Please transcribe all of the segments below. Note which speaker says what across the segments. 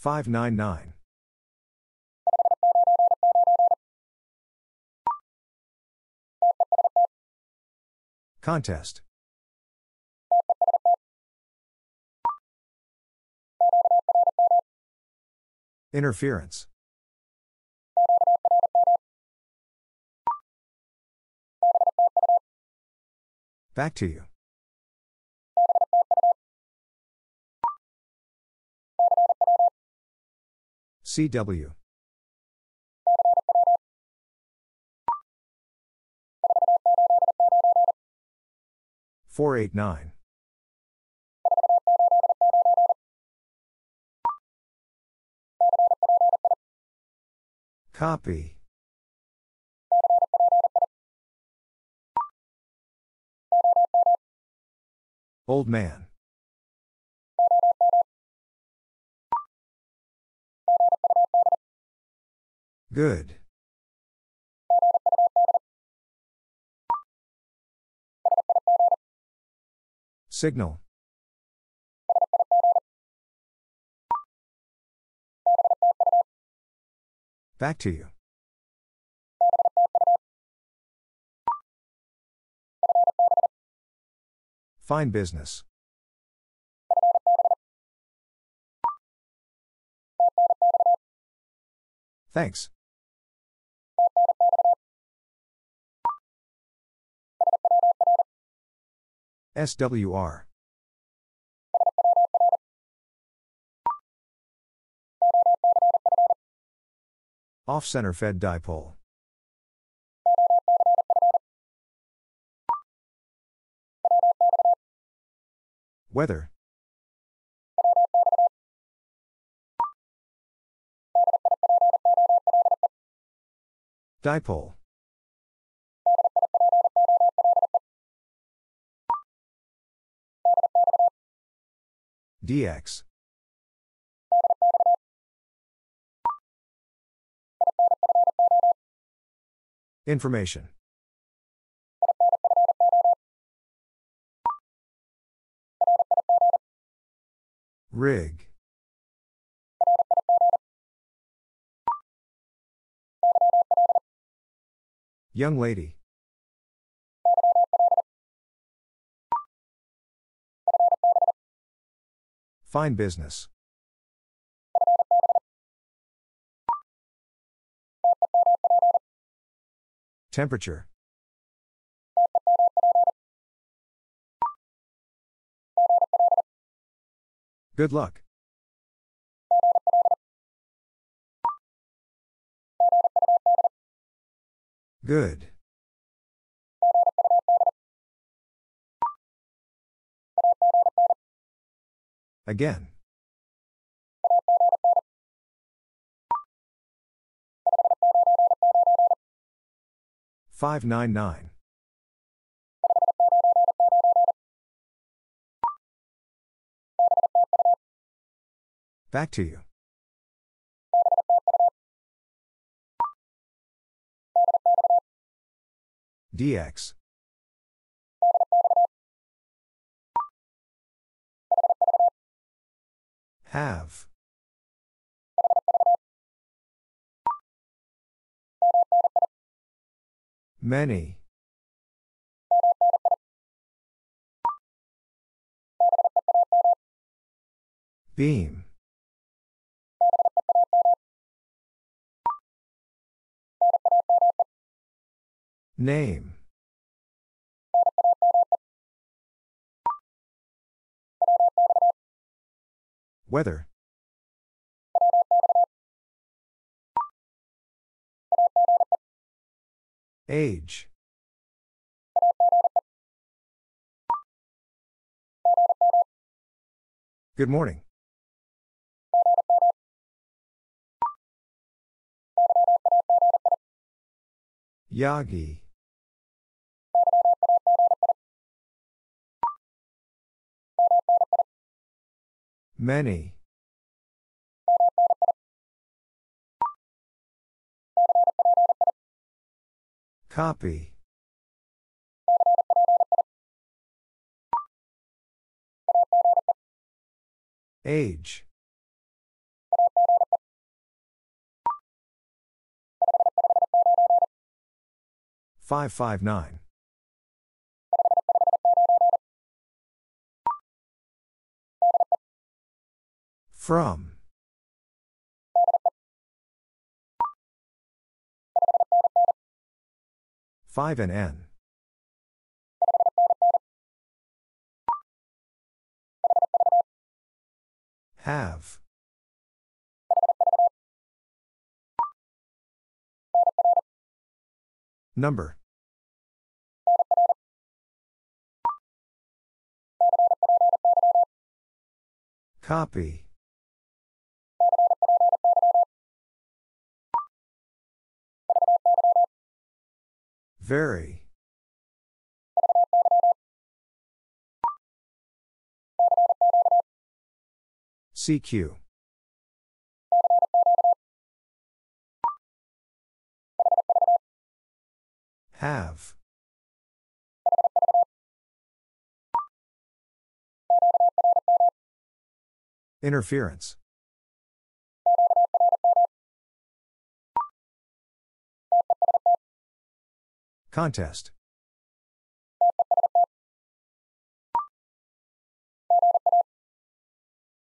Speaker 1: 599. Contest. Interference. Back to you. CW. Four eight nine. Copy. Old man. Good. Signal. Back to you. Fine business. Thanks. SWR. Off center fed dipole. Weather. Dipole. DX. Information. Rig. Young lady. Fine business. Temperature. Good luck. Good. Again. Five nine nine. Back to you. DX. Have. Many. Beam. Name. Weather. Age. Good morning. Yagi. Many. Copy. Age. Five five nine. From. Five and N. Have. Number. Copy. Very. CQ. Have. Interference. Contest.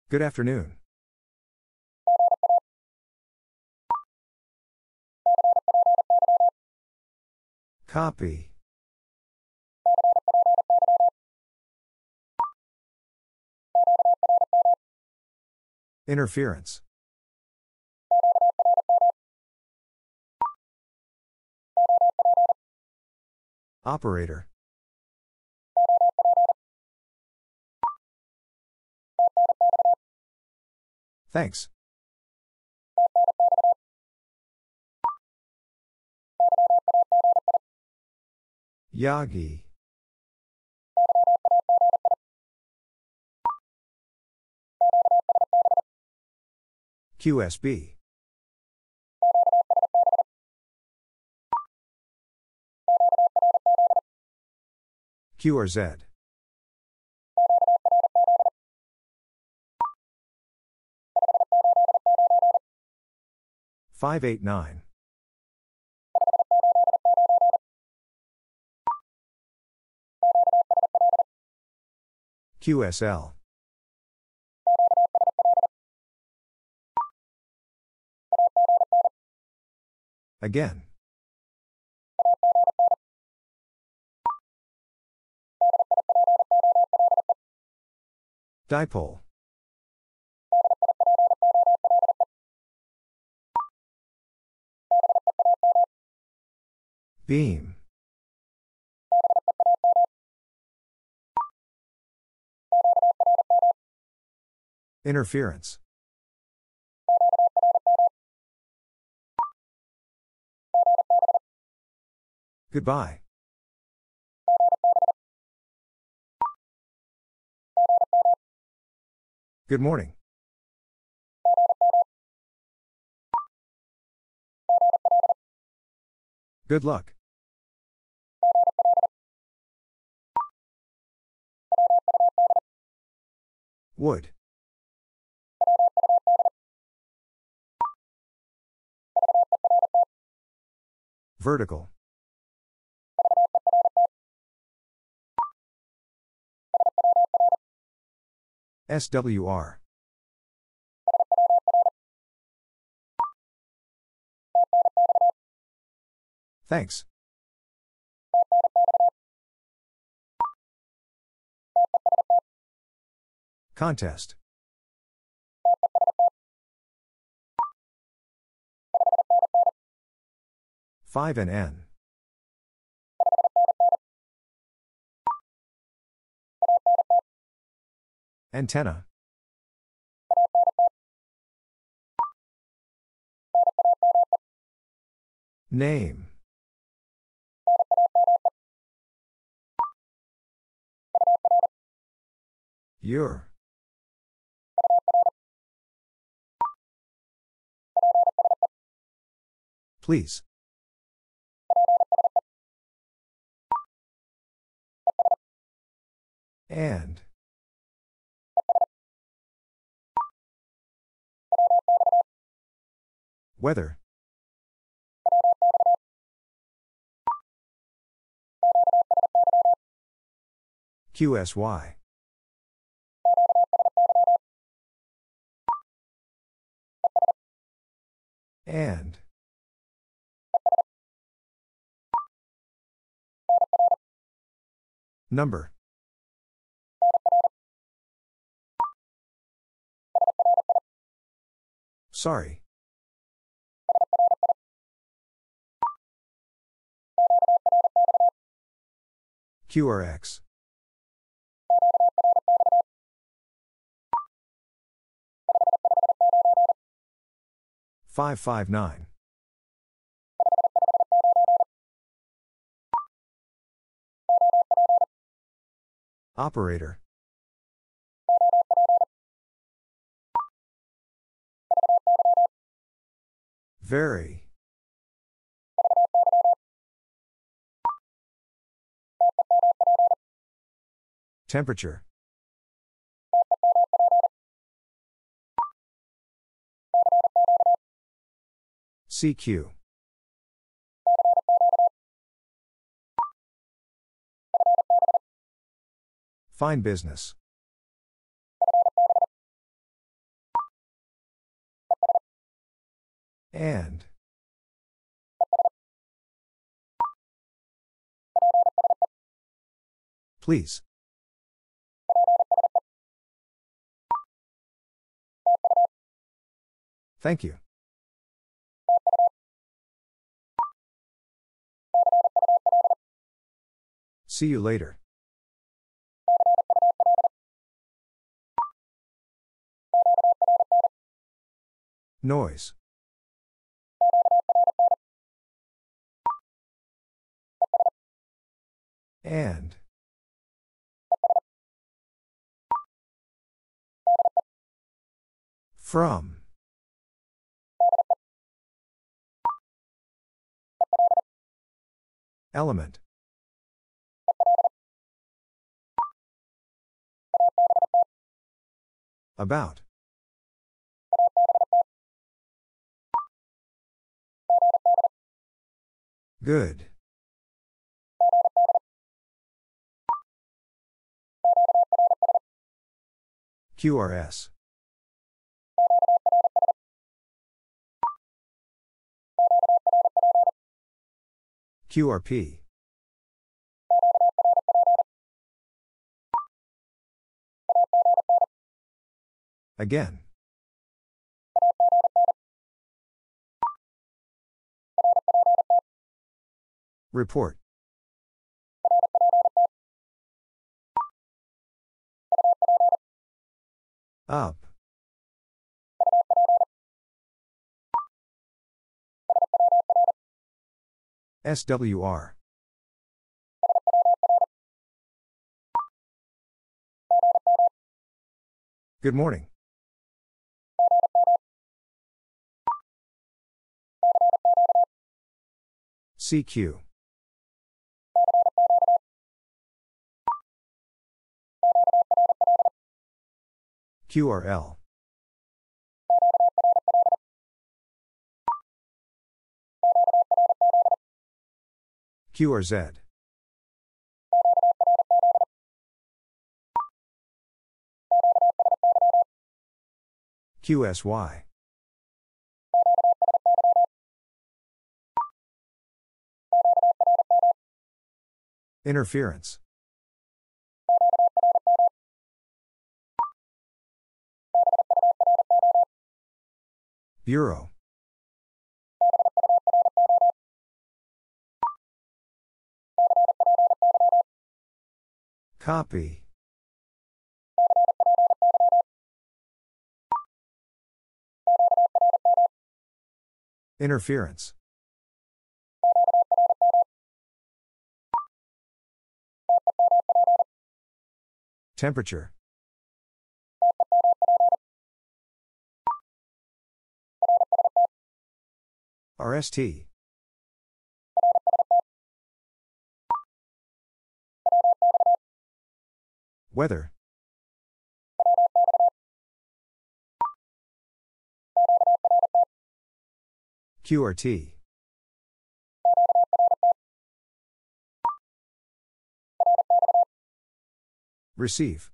Speaker 1: Good afternoon. Copy. Interference. Operator. Thanks. Yagi. QSB. QRZ. Five eight nine. QSL. Again. Dipole. Beam. Interference. Goodbye. Good morning. Good luck. Would. Vertical. SWR. Thanks. Contest. Five and N. Antenna. Name. Your. Please. And. Weather. QSY. And. Number. Sorry. QRX. Five five nine. Operator. Very. Temperature. CQ. Fine business. And. Please. Thank you. See you later. Noise. And. From. Element. About. Good. QRS. QRP. Again. Report. Up. SWR. Good morning. CQ. QRL. QRZ. QSY. Interference. Bureau. Copy. Interference. Temperature. RST. Weather. QRT. Receive.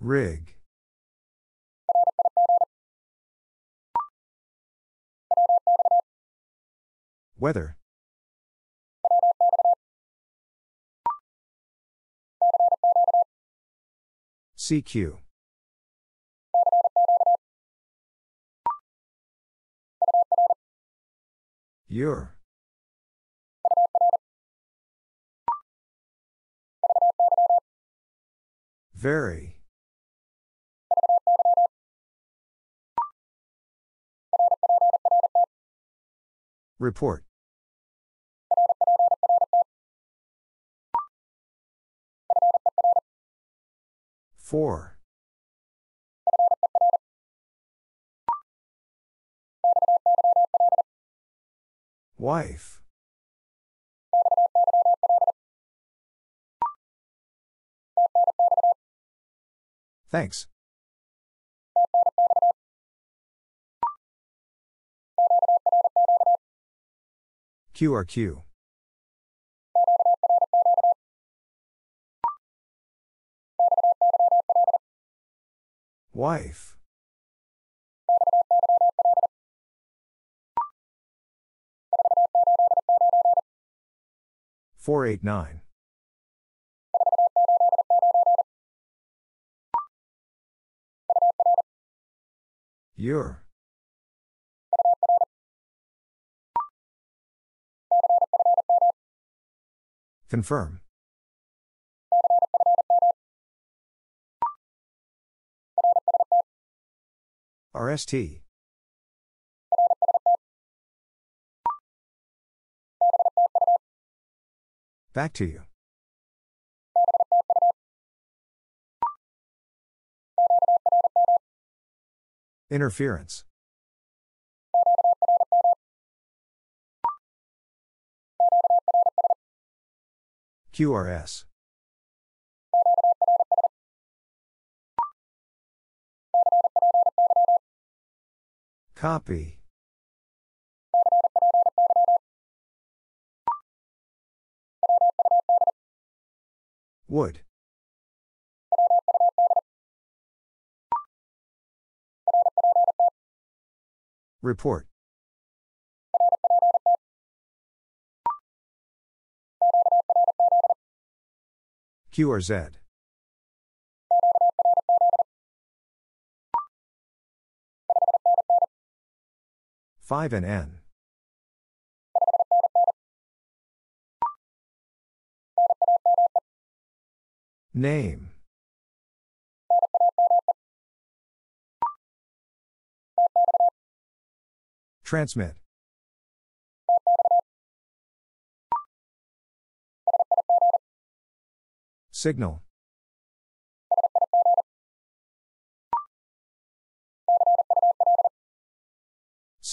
Speaker 1: Rig. Weather. CQ. Your. Very. Report. Four. Wife. Thanks. QRQ. Wife. Four eight nine. Your. Confirm. RST. Back to you. Interference. QRS. Copy. Would. Report. QRZ. Five and N. Name. Transmit. Signal.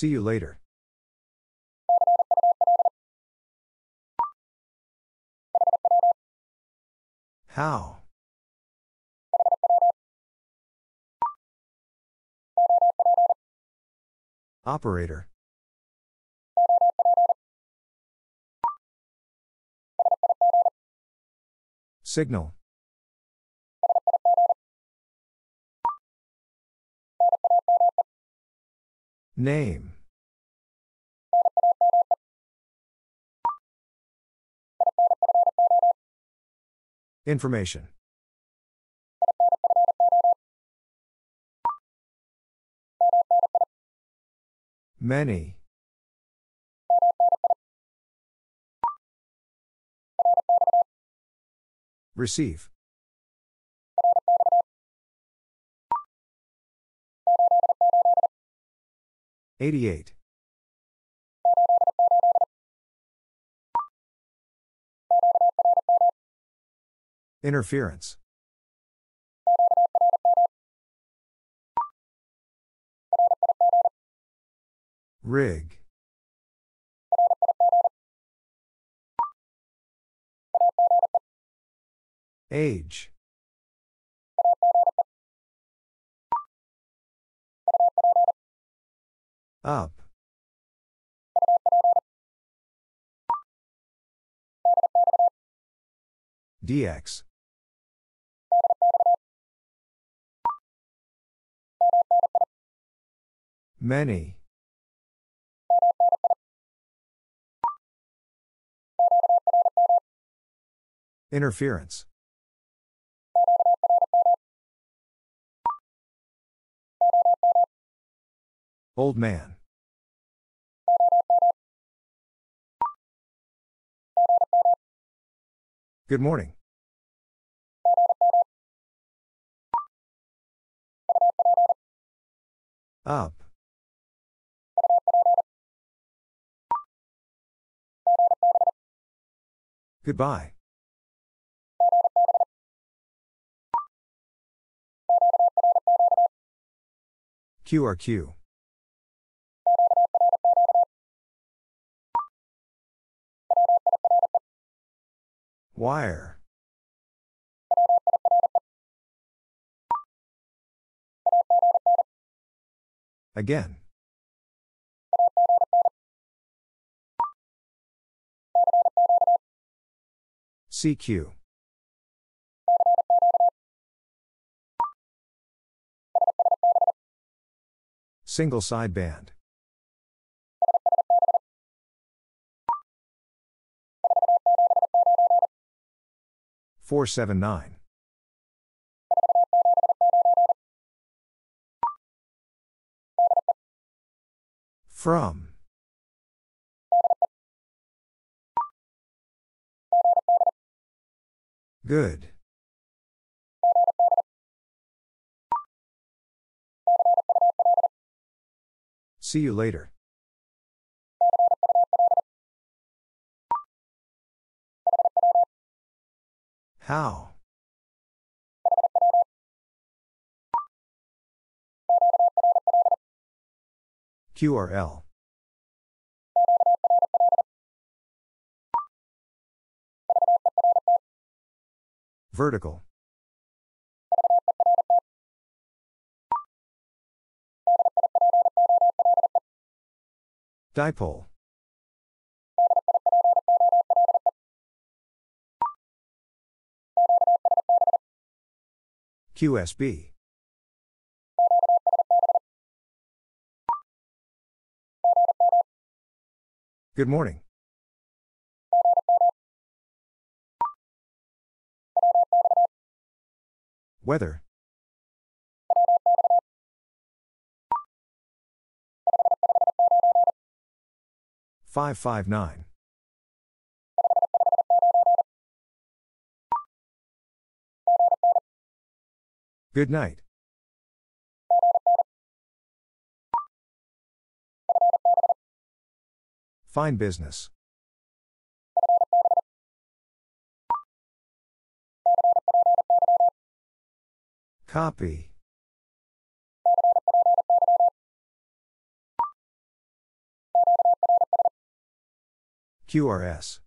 Speaker 1: See you later. How? Operator. Signal. Name. Information. Many. Receive. Eighty-eight. Interference. Rig. Age. Up. dx Many. Interference. Old man. Good morning. Up. Goodbye. QRQ. Wire. Again. CQ. Single sideband. Four seven nine. From. Good. See you later. How? QRL. Vertical. Dipole. QSB. Good morning. Weather. Five five nine. Good night. Fine business. Copy. QRS.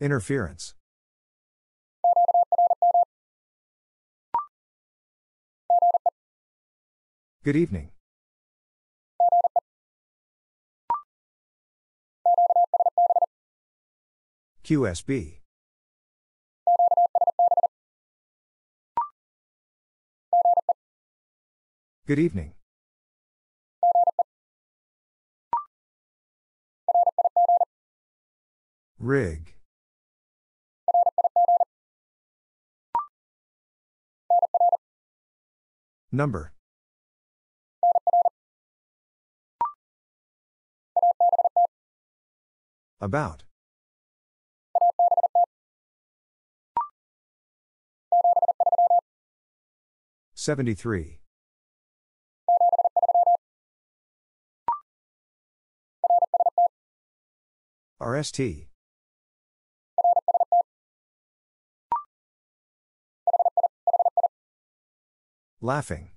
Speaker 1: Interference. Good evening. QSB. Good evening. Rig. Number. About. Seventy-three. RST. Laughing.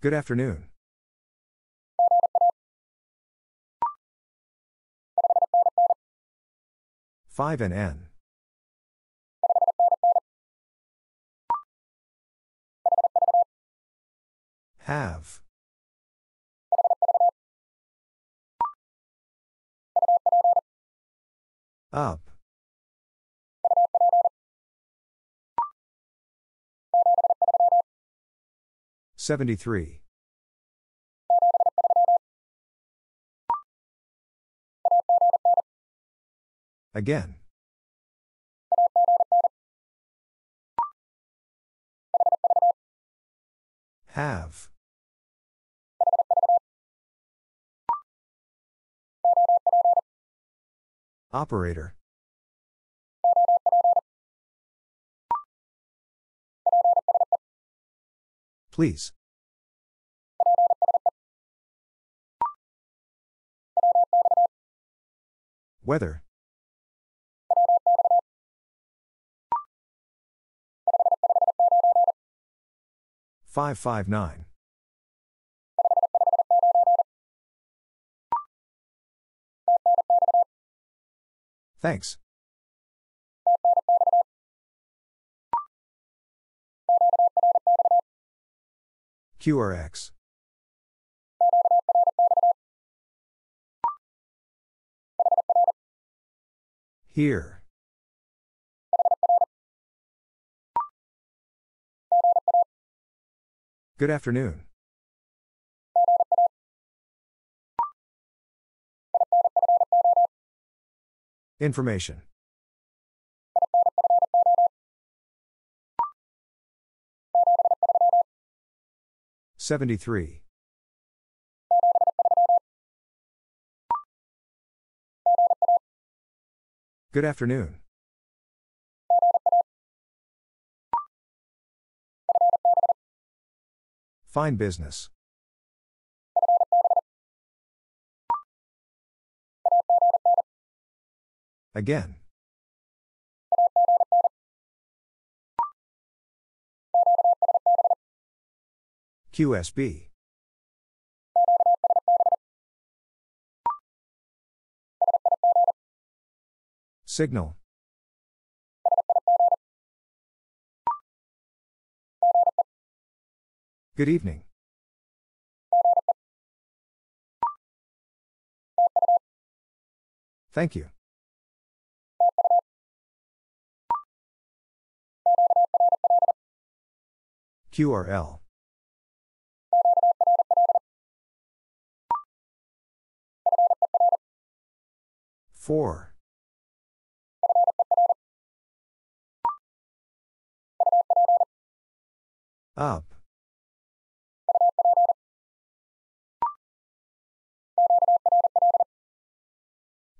Speaker 1: Good afternoon. Five and N. Have. Up. Seventy-three. Again. Have. Operator. Please. Weather. Five five nine. Thanks. QRX. Here. Good afternoon. Information. Seventy-three. Good afternoon. Fine business. Again. QSB. Signal. Good evening. Thank you. QRL. Four. Up.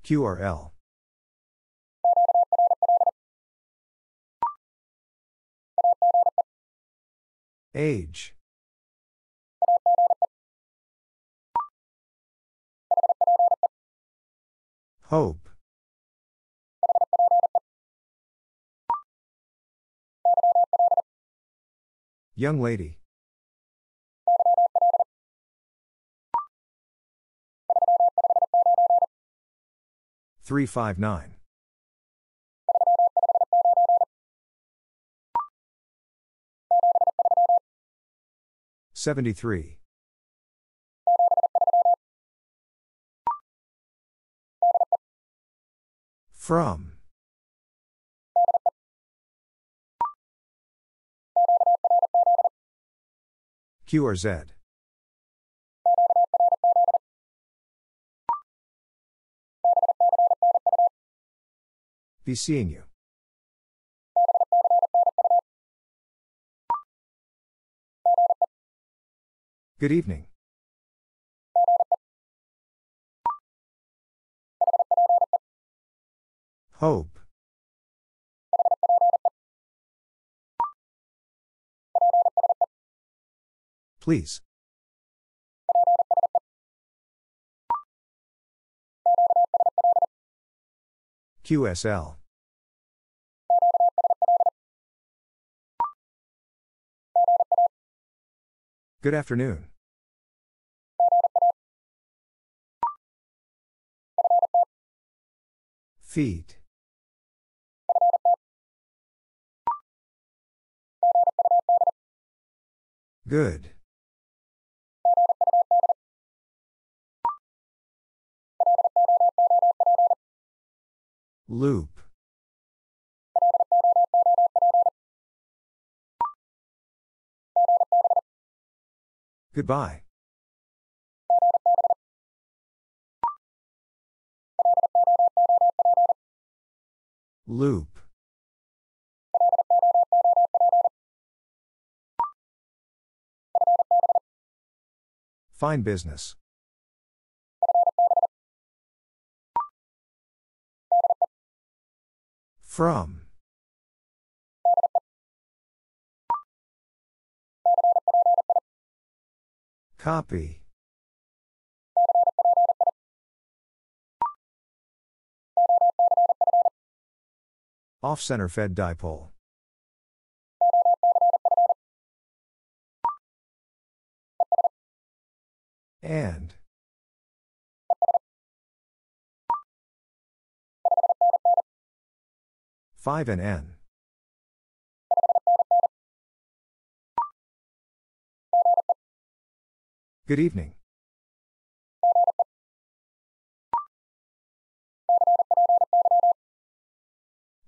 Speaker 1: QRL. Age. Hope. Young lady. Three five nine. Seventy-three. From. QRZ. Be seeing you. Good evening. Hope. Please. QSL. Good afternoon. Feet. Good. Loop. Goodbye. Loop. Fine business. From. Copy. Off center fed dipole. And. Five and N. Good evening.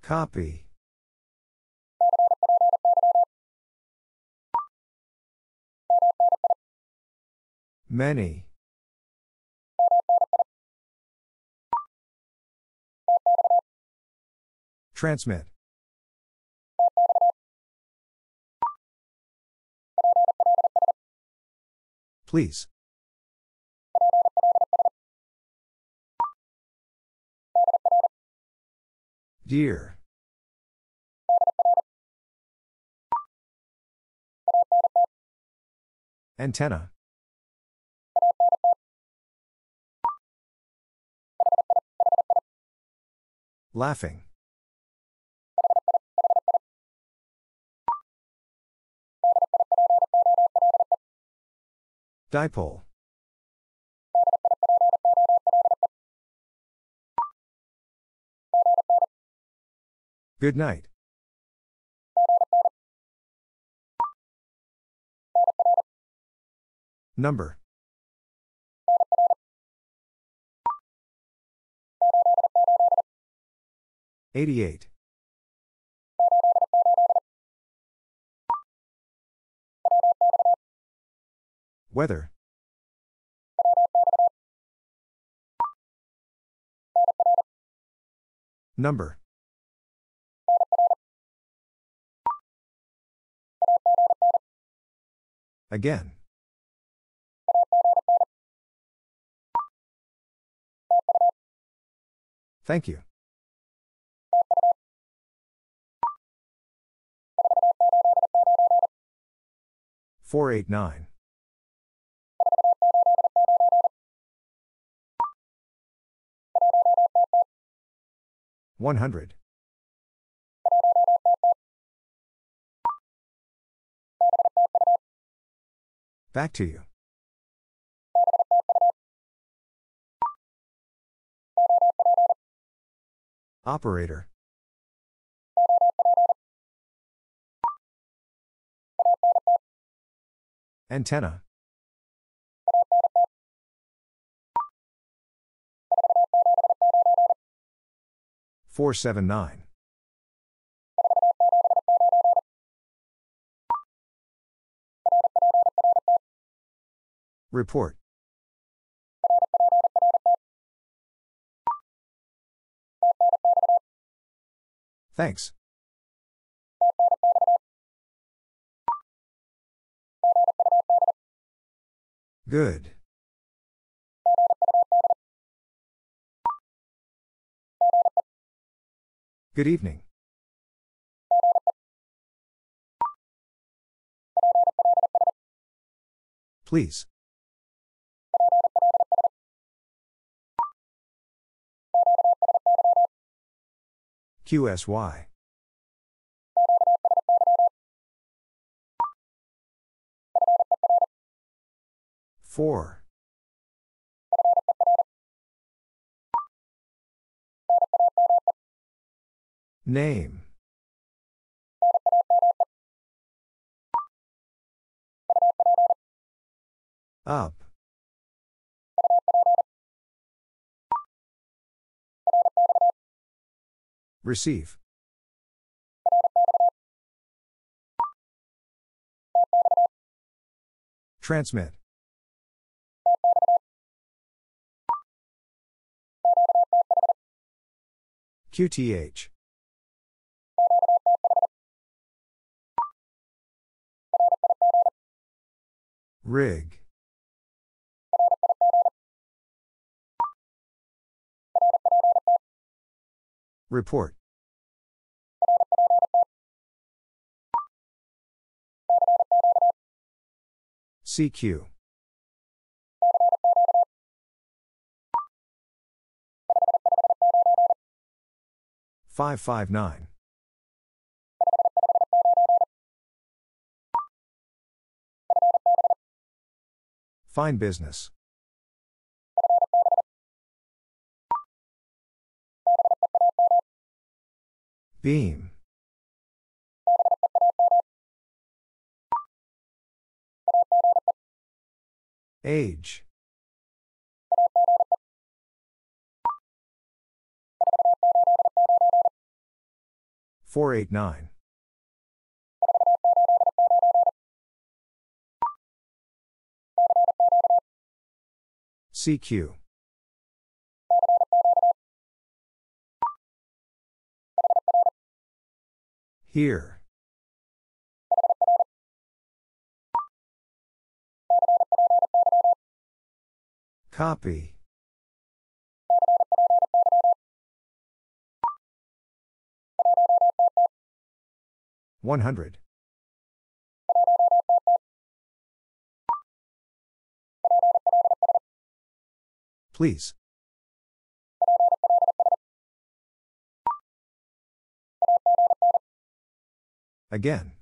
Speaker 1: Copy. Many. Transmit. Please. Dear. Antenna. Laughing. Dipole. Good night. Number. Eighty-eight. Weather. Number. Again. Thank you. Four eight nine. One hundred. Back to you. Operator. Antenna. Four seven nine. Report. Thanks. Good. Good evening. Please. QSY. Four. Name. Up. Receive. Transmit. QTH. Rig. Report. CQ. Five five nine. Fine business. Beam. Age. Four eight nine. CQ. Here. Copy. One hundred. Please. Again.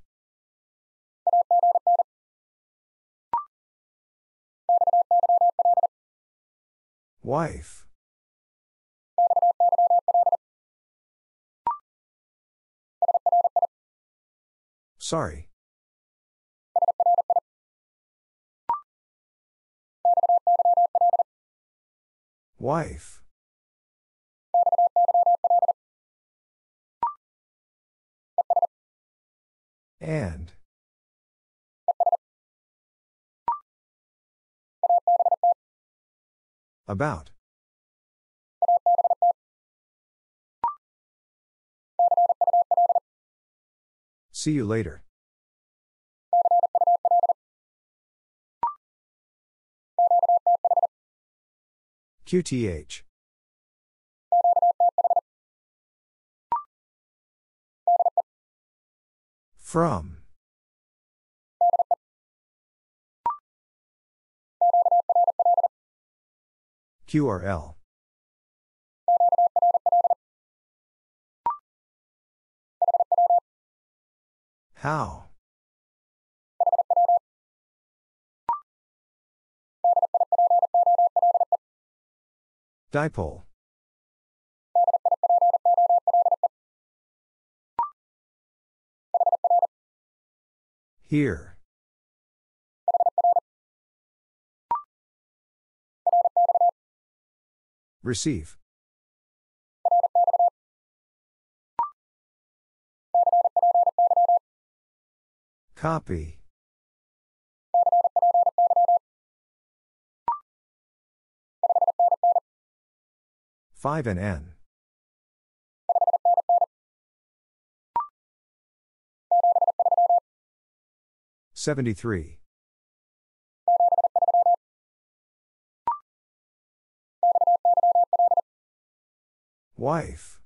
Speaker 1: Wife. Sorry. Wife. And. About. See you later. QTH. From. QRL. How? Dipole. Here. Receive. Copy. Five and N. Seventy-three. Wife.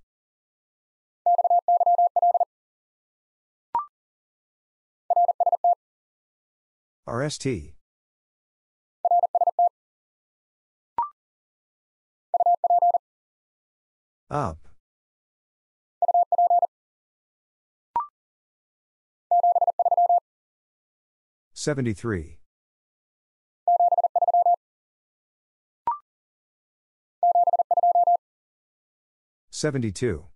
Speaker 1: RST. Up. Seventy-three. Seventy-two.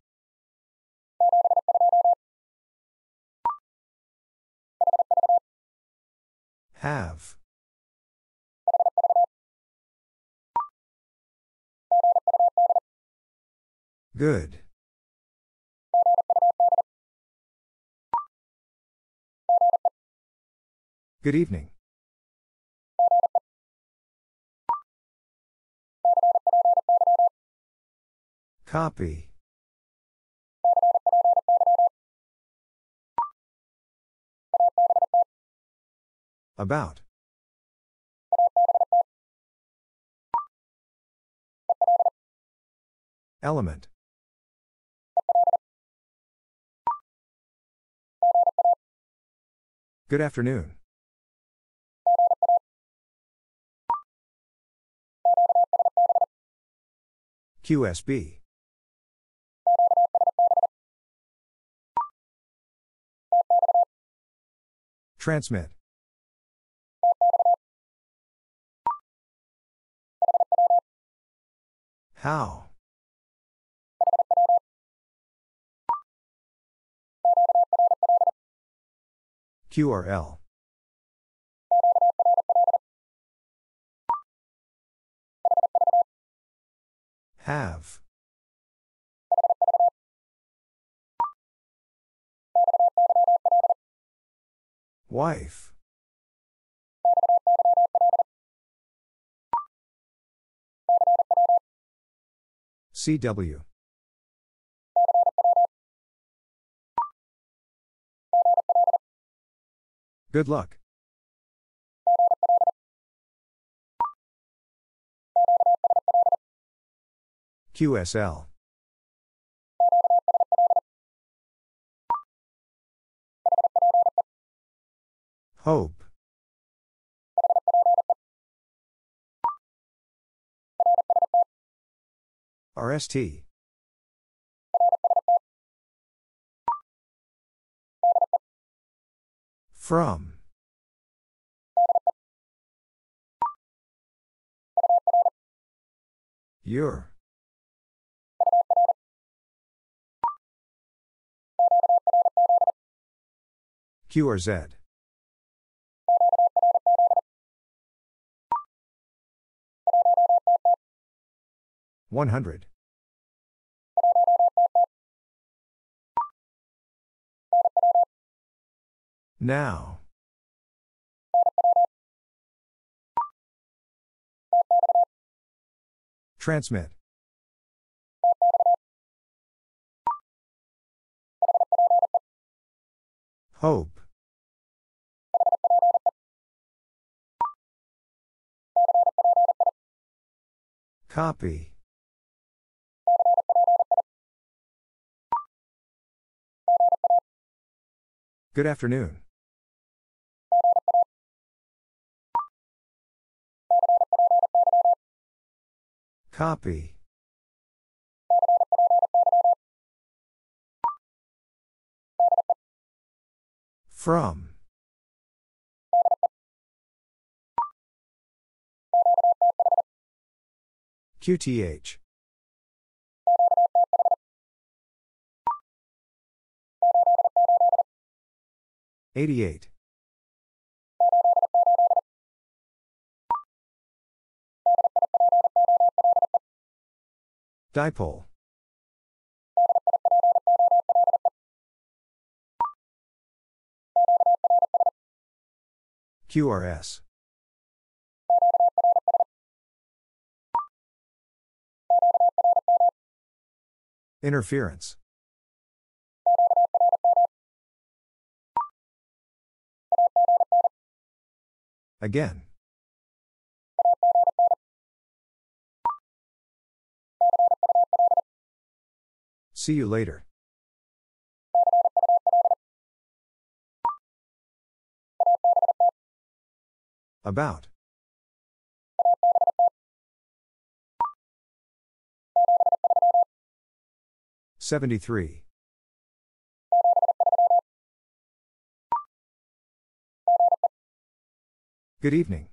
Speaker 1: Have. Good. Good evening. Copy. About. Element. Good afternoon. QSB. Transmit. How? QRL. Have. Wife. CW. Good luck. QSL. Hope. RST From. Your. QRZ 100. 100. Now. Transmit. Hope. Copy. Good afternoon. Copy. From. QTH. Eighty-eight. Dipole. QRS. Interference. Again. See you later. About. Seventy-three. Good evening.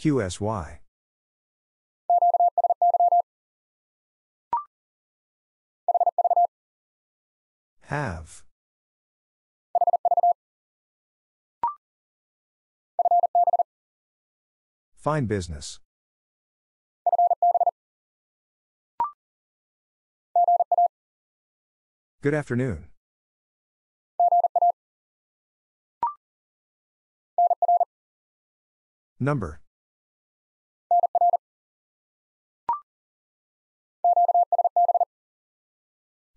Speaker 1: QSY. Have. Fine business. Good afternoon. Number.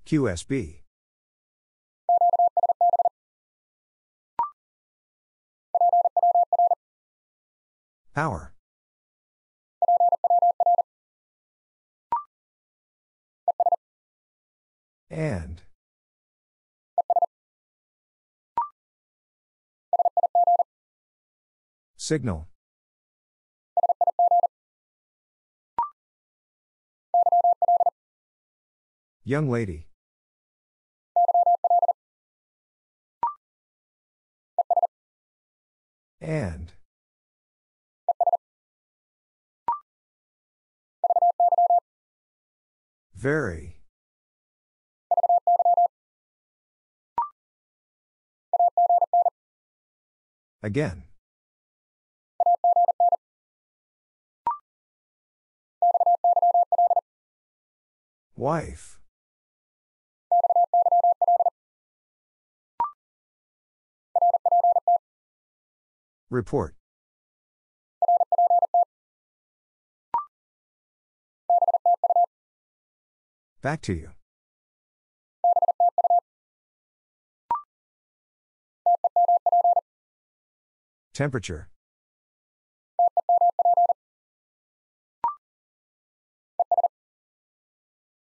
Speaker 1: QSB. Hour. And. Signal. Young lady. And. Very. Again. Wife. Report. Back to you. Temperature.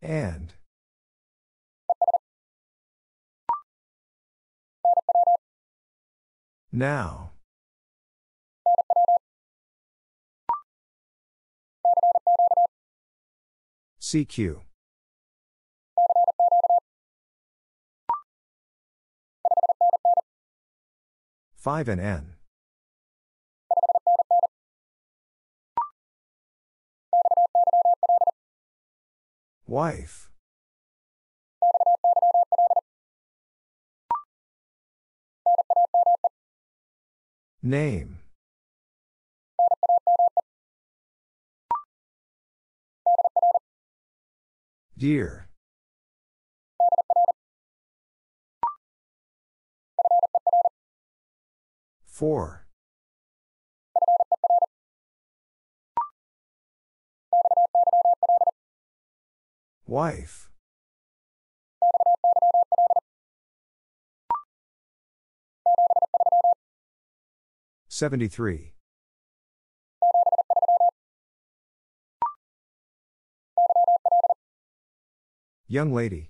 Speaker 1: And. Now. CQ. Five and N. Wife. Name. Dear. Four. Wife. Seventy-three. Young lady.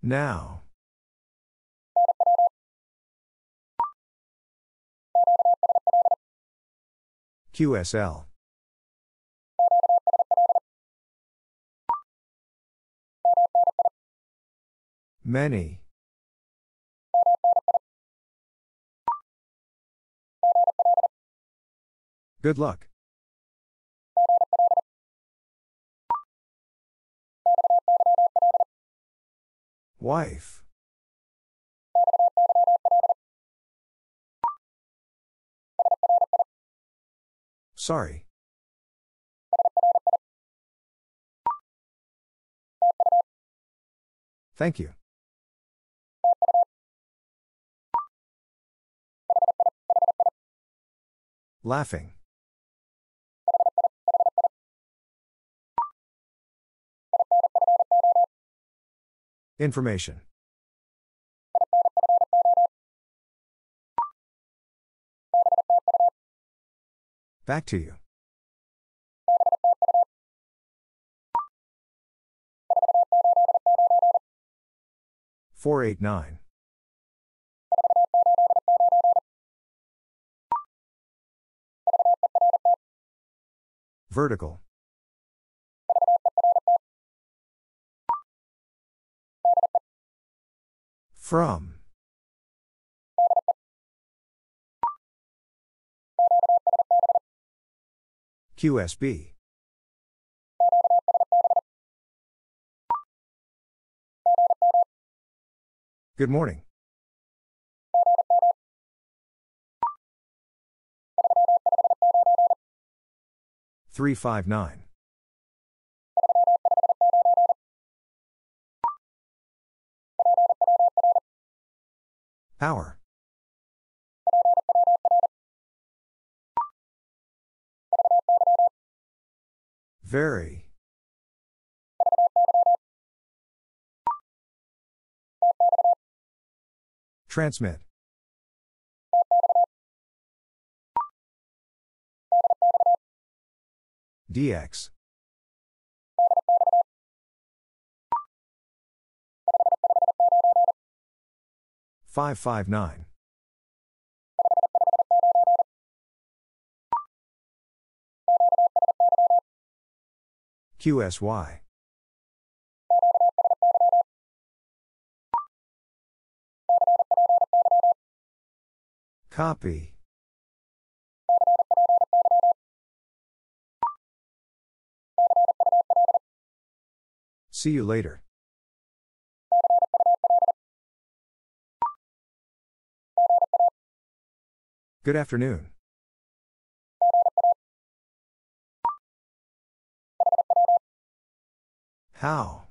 Speaker 1: Now. QSL. Many. Good luck. Wife. Sorry. Thank you. Laughing. Information. Back to you. Four eight nine. Vertical. From. QSB. Good morning. 359. Hour. Very. Transmit. DX. Five five nine. QSY. Copy. See you later. Good afternoon. How?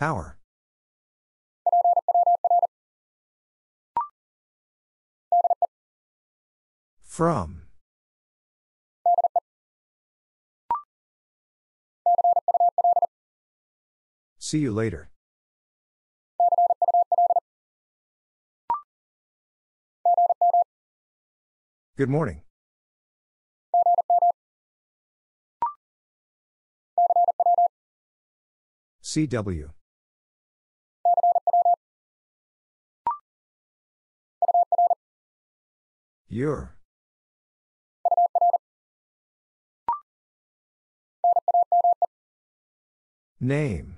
Speaker 1: Power. From. See you later. Good morning. CW. Your. Name.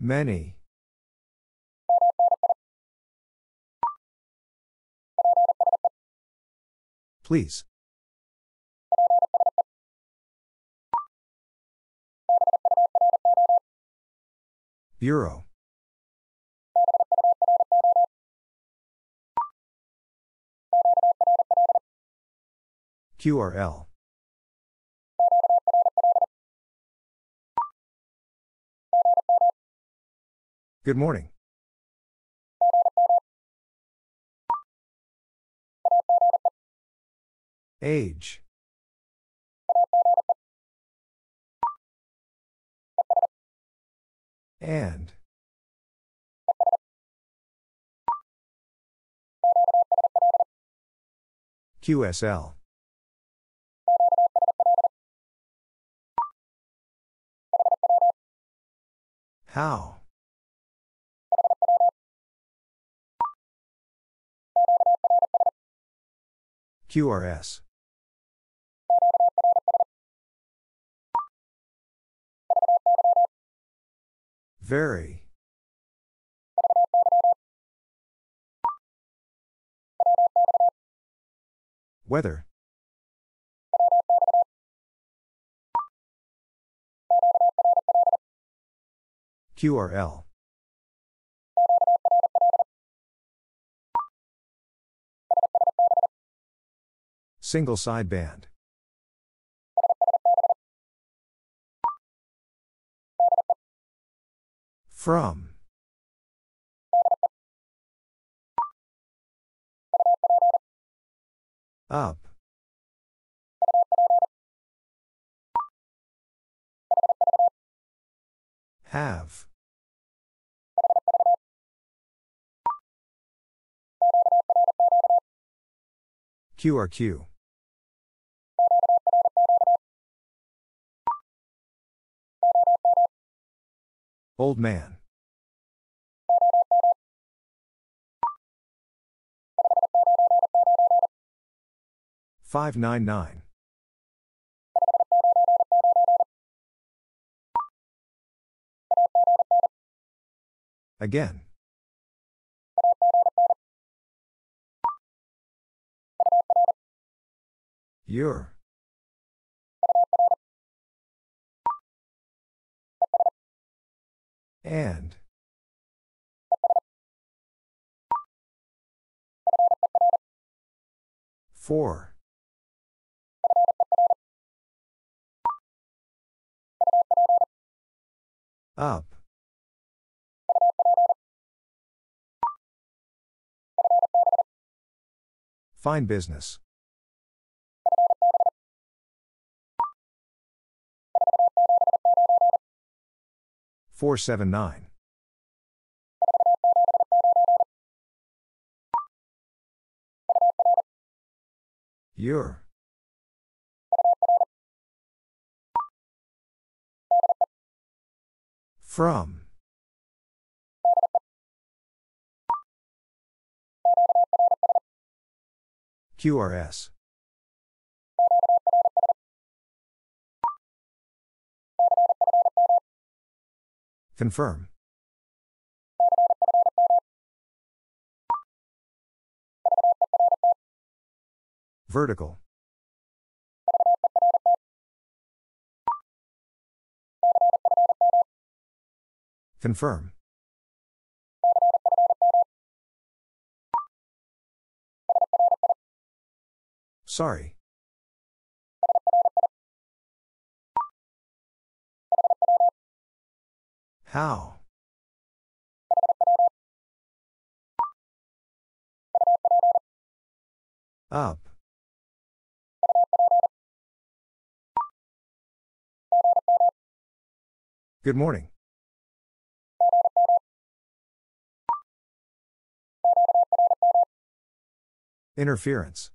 Speaker 1: Many. Please. Bureau. QRL. Good morning. Age. And. QSL. How? QRS. Very. Weather. QRL. Single sideband. From. Up. Have. QRQ. Old man. Five nine nine. Again. Your. And. Four. Up. Fine business. Four seven nine. Your. From. QRS. Confirm. Vertical. Confirm. Sorry. How? Up. Good morning. Interference.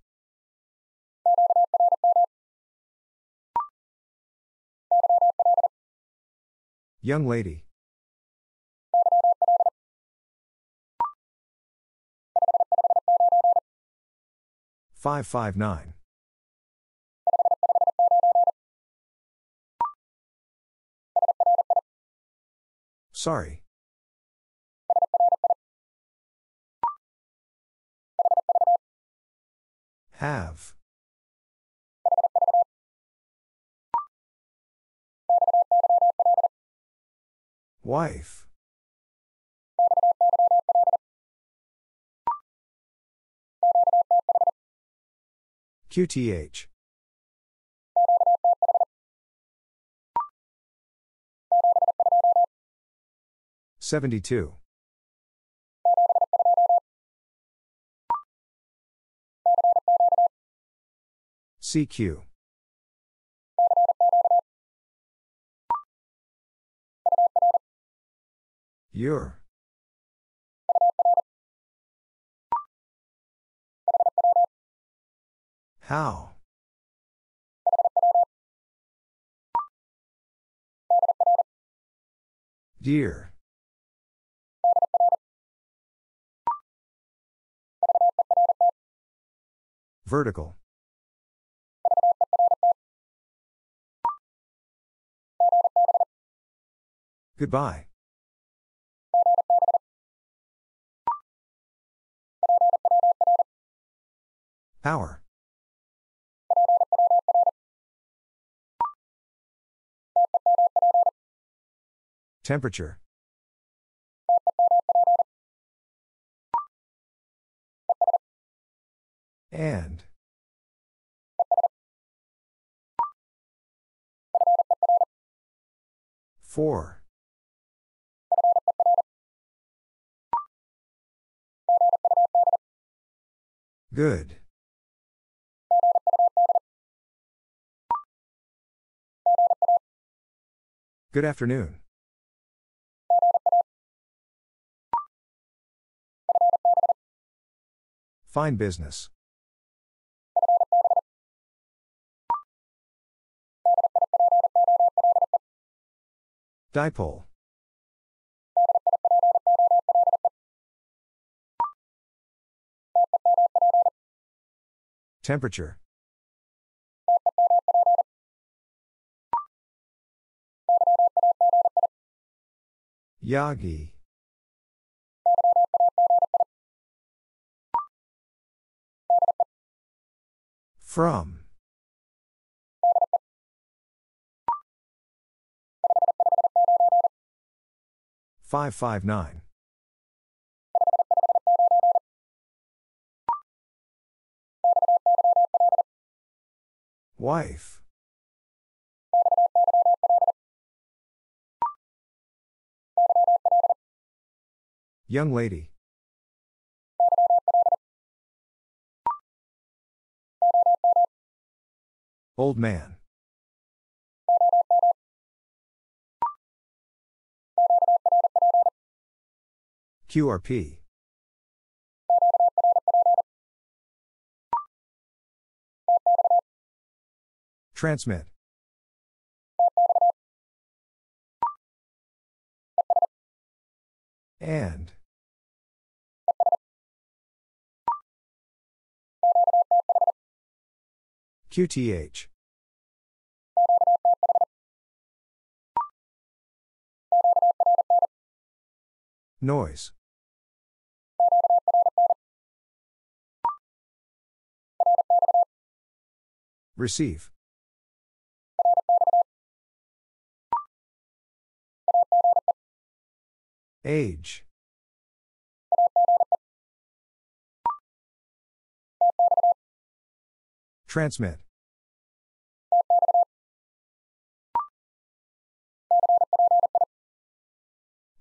Speaker 1: Young lady. Five five nine. Sorry. Have. Wife. QTH. Seventy-two. CQ. Your. How? Dear. Vertical. Goodbye. Hour. Temperature. And. Four. Good. Good afternoon. Fine business. Dipole. Temperature. Yagi. From. 559. Wife. Young lady. Old man. QRP. Transmit. And. QTH. Noise. Receive. Age. Transmit.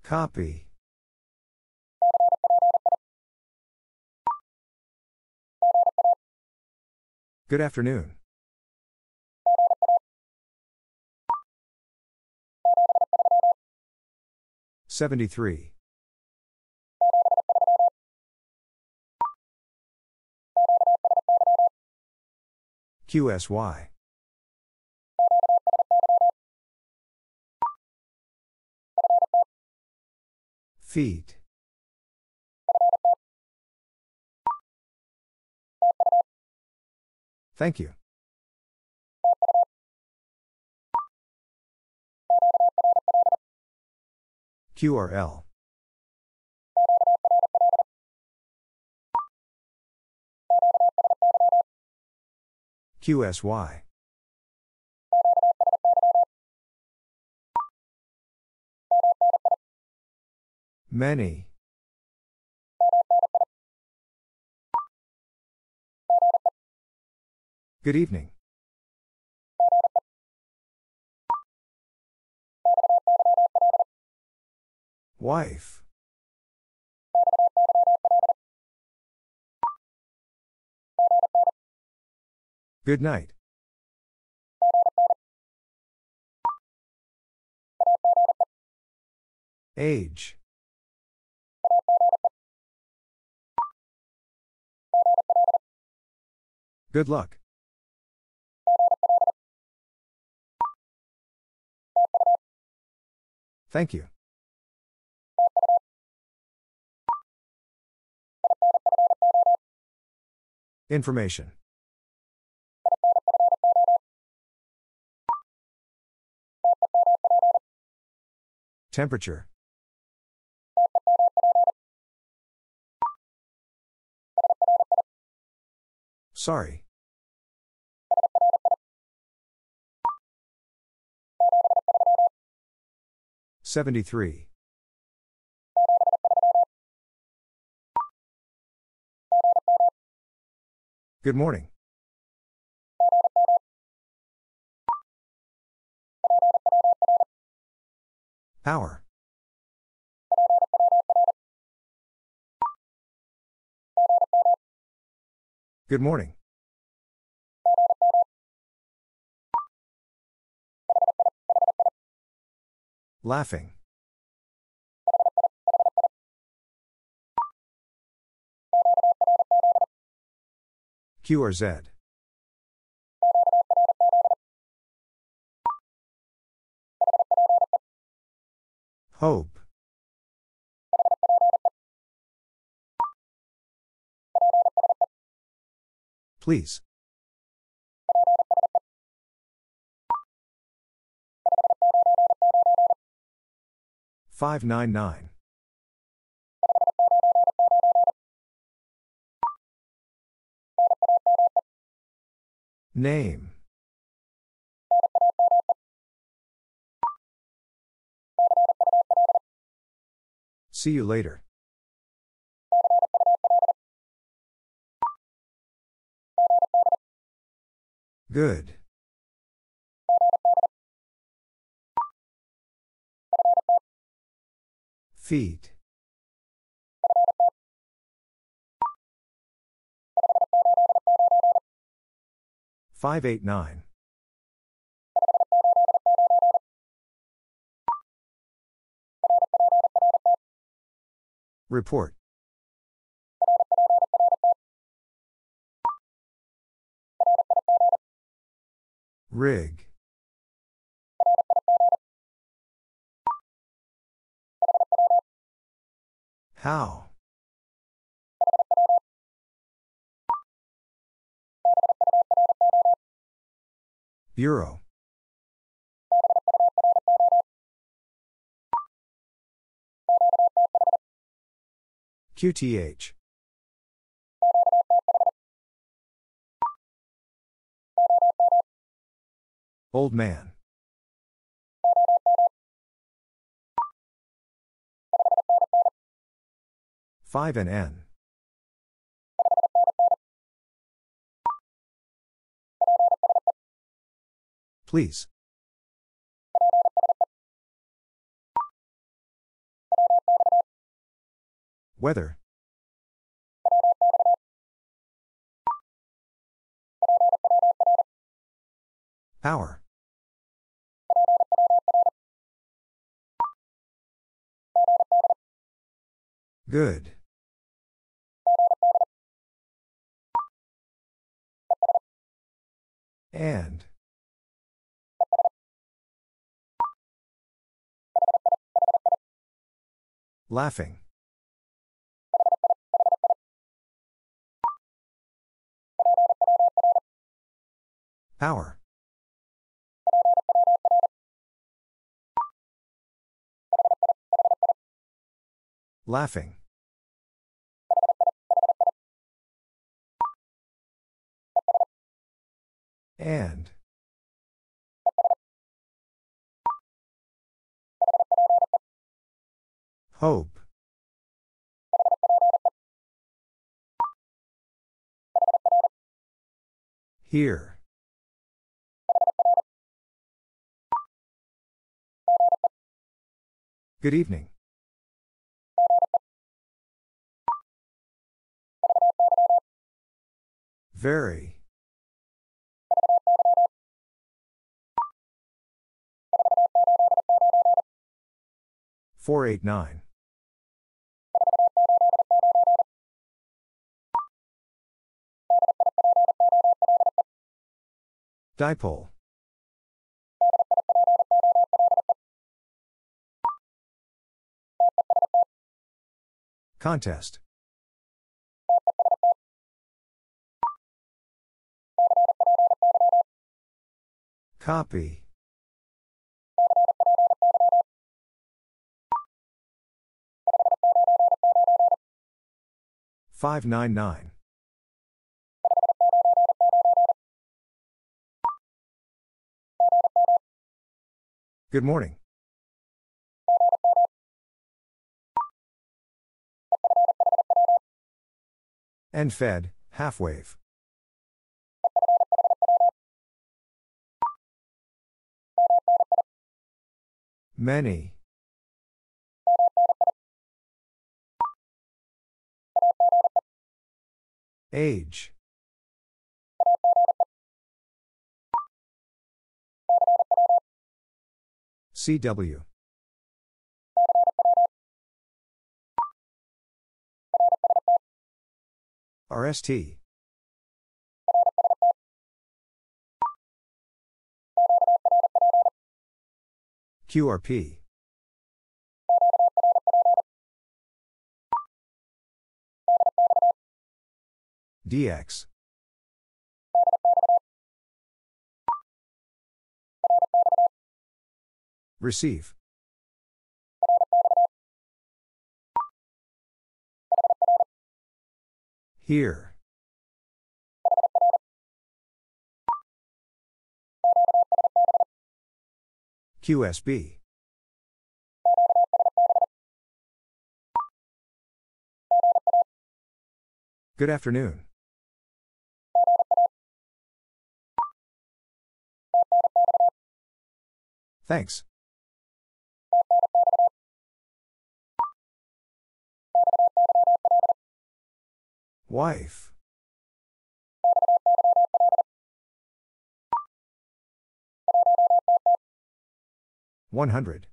Speaker 1: Copy. Good afternoon. Seventy-three. QSY. Feet. Thank you. QRL. QSY. Many. Good evening. Wife. Good night. Age. Good luck. Thank you. Information. Temperature. Sorry. Seventy-three. Good morning. Power. Good morning. Laughing. QRZ. Hope. Please. Five nine nine. Name. See you later. Good. Feet. Five eight nine. Report. Rig. How? Bureau. QTH. Old man. Five and N. Please. Weather. Power. Good. And. Laughing. Power. Laughing. And. Hope. Here. Good evening. Very. Four eight nine. Dipole. Contest. Copy. Five nine nine. Good morning. End fed, half wave. Many. Age. CW. RST. QRP. dx Receive. Here. QSB. Good afternoon. Thanks. Wife. One hundred.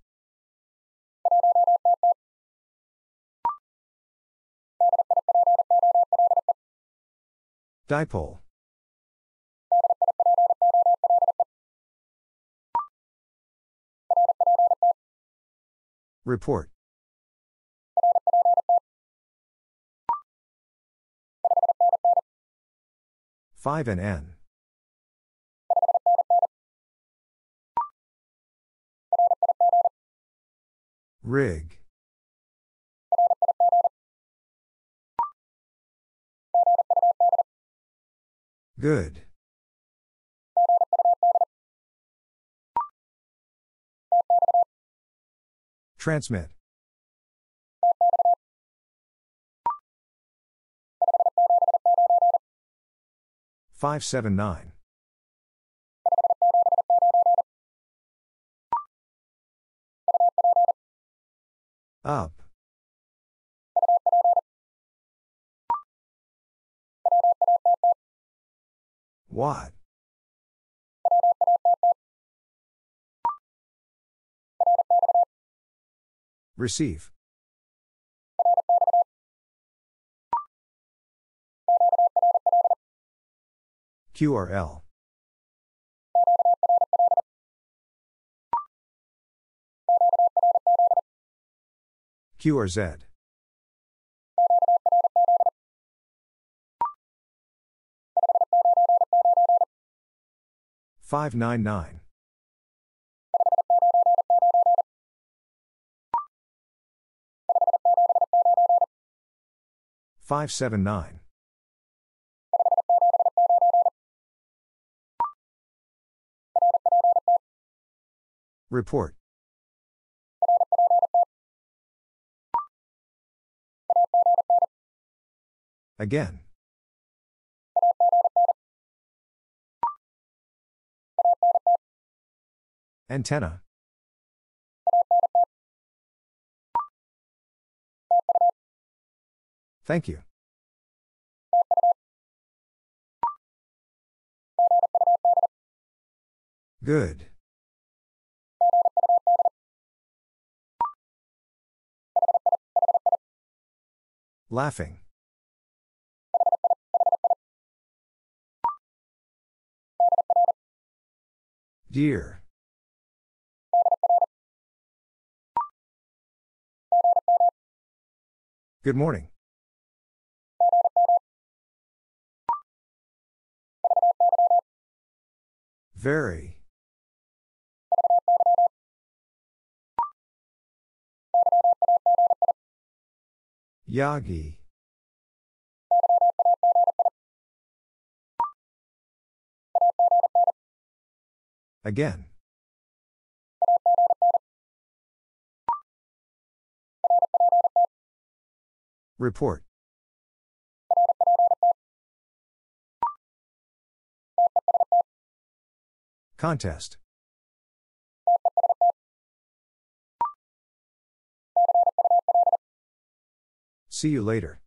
Speaker 1: Dipole. Report. Five and N. Rig. Good. Transmit. Five seven nine. Up. What? Receive. QRL. QRZ. Five nine nine. Five seven nine. Report. Again. Antenna. Thank you. Good. Laughing. Dear. Good morning. Very. Yagi. Again. Report. Contest. See you later.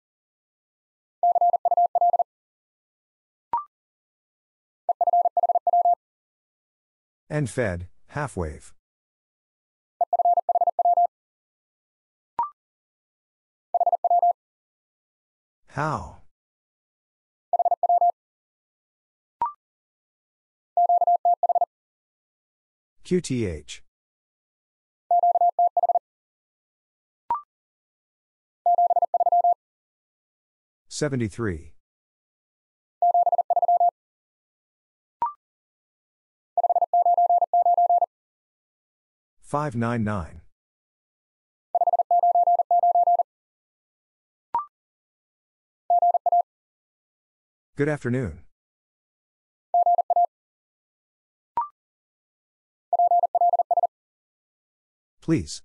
Speaker 1: End fed, half wave. How? QTH. Seventy-three. Five nine nine. Good afternoon. Please.